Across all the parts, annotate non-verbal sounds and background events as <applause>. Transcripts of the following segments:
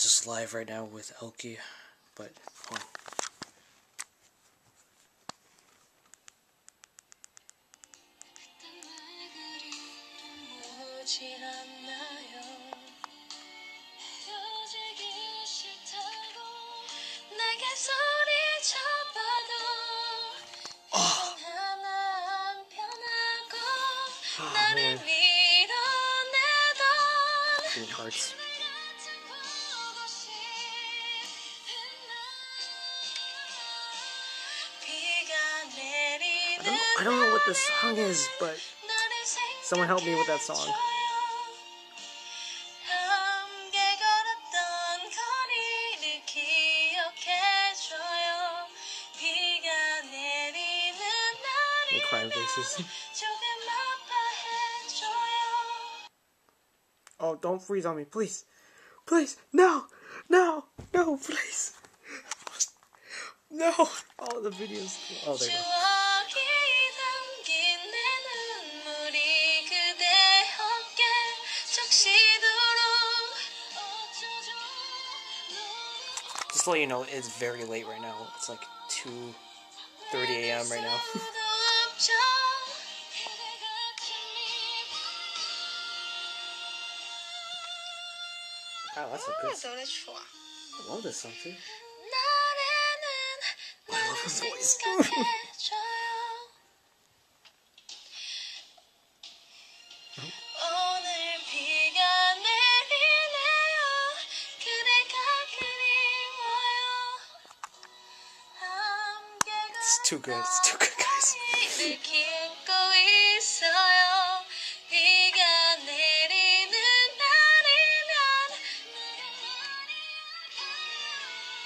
just live right now with Elkie, but hold on. Oh. Oh, man. Hearts. I don't know what the song is, but someone help me with that song. Crime <laughs> oh, don't freeze on me, please. Please, no, no, no, please. <laughs> No. All oh, the videos. Oh, there you go. let you know, it's very late right now. It's like 2.30 a.m. right now. <laughs> wow, that's a good song. I love this song, too. <laughs> I love his voice. <laughs> too good. It's too good, guys.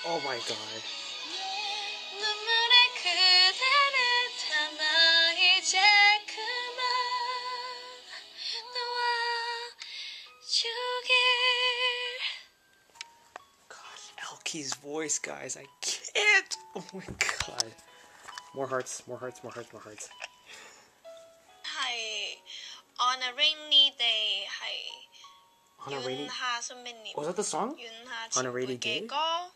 oh my god. Elkie's voice, guys. I can't. Oh my god. More hearts, more hearts, more hearts, more hearts. 系 On a rainy day 系 On a rainy. 윤하 선배님 Was that the song? 윤하 On a rainy day? 친구의 거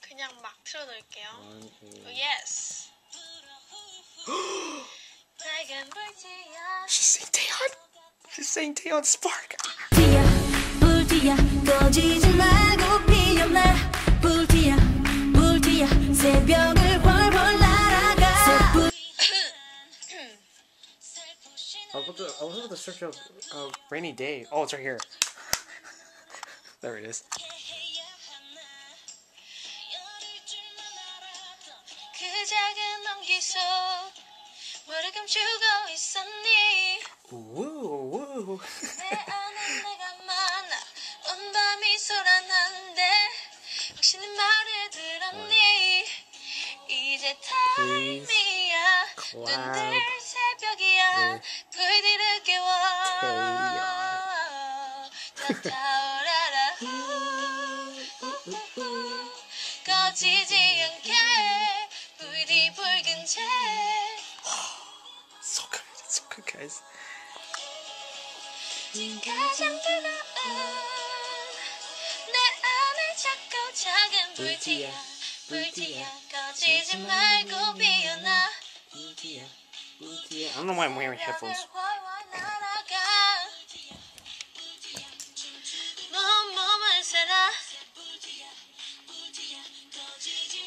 그냥 막 틀어놓을게요 On a- Yes <gasps> 밝은 불지야 She's saying Taeyeon. She's saying Taeyeon Spark. 불티야 불티야 꺼지지 말고 피어나 불티야 I was to, I was about to search up uh, rainy day. Oh, it's right here. <laughs> there it is. 그작 당신은 말을 들었니? 이제 타임이야. 눈들 새벽이야. 불들을 깨워 타오라라 꺼지지 않게. 불이 붉은 채. 속을 속을 가있어 가장 뜨거운 불티야 불티야 꺼지지 말고 피어나 I don't know why I'm wearing headphones. 먼 몸을 살아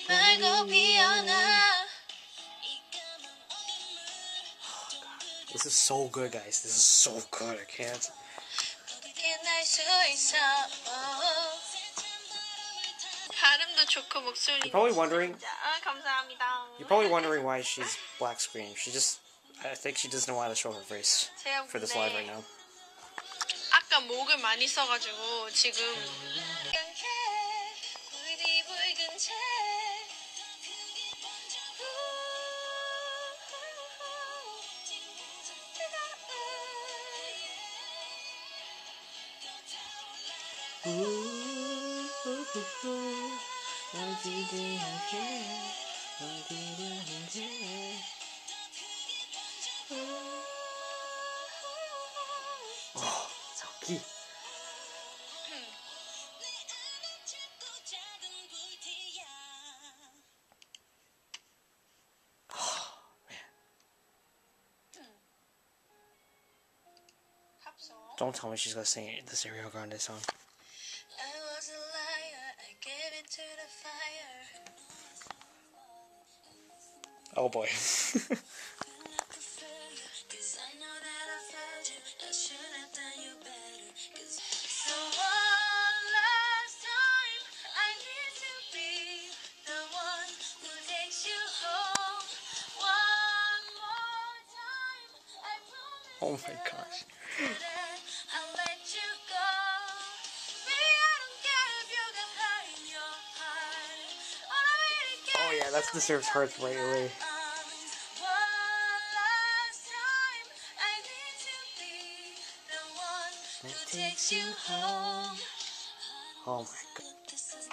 말고 피어나 This is so good, guys. This is so good. I can't. 어떻게 날수 있어 발음도 좋고 목소리 You're probably wondering. 아, 감사합니다 You're probably wondering why she's black screen. She just. I think she doesn't know how to show her face 제가 for this 근데 live right now. 아까 목을 많이 써가지고 지금 Don't tell me she's gonna sing the Ariana Grande song. I was a liar, I gave it to the fire. Oh boy. <laughs> Cause I know need to be the one who takes you home. Oh my god. This <laughs> is.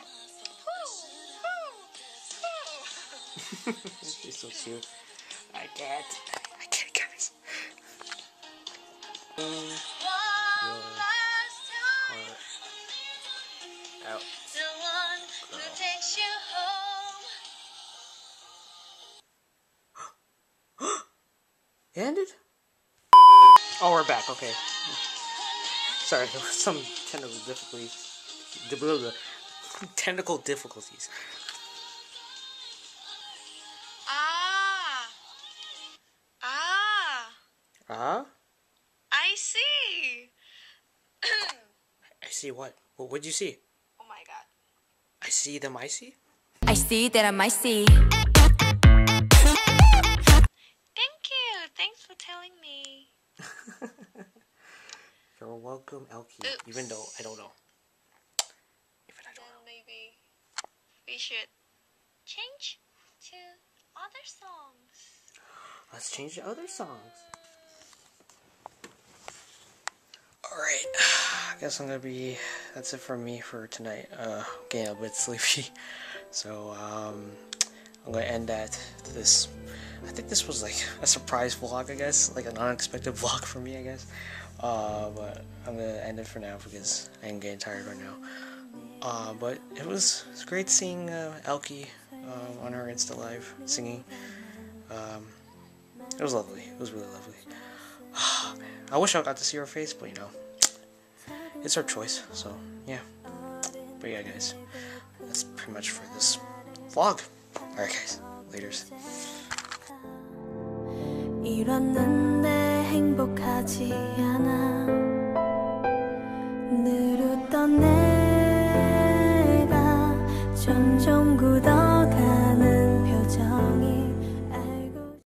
<laughs> She's so cute. I can't, Ended? Oh, we're back. Okay. Sorry, <laughs> there was some technical difficulties. <laughs> Technical difficulties. Ah. Ah. Ah? I see. <clears throat> I see what? What would you see? oh my god. I see them. I see. I see that I might see. You're welcome, Elkie. Oops. Even though I don't know. Even I don't Then know. maybe we should change to other songs. Let's change to other songs. Alright. I guess I'm gonna be that's it for me for tonight. Uh getting a bit sleepy. <laughs> So um I'm gonna end that this I think this was like a surprise vlog I guess, like an unexpected <laughs> vlog for me I guess. Uh but I'm gonna end it for now because I am getting tired right now. Uh, but it was, it was great seeing uh, Elkie um, on her Insta Live singing. Um, it was lovely. It was really lovely. <sighs> I wish I got to see her face, but you know, it's her choice. So yeah. But yeah, guys, that's pretty much for this vlog. Alright, guys, later's. 이뤘는데 행복하지 않아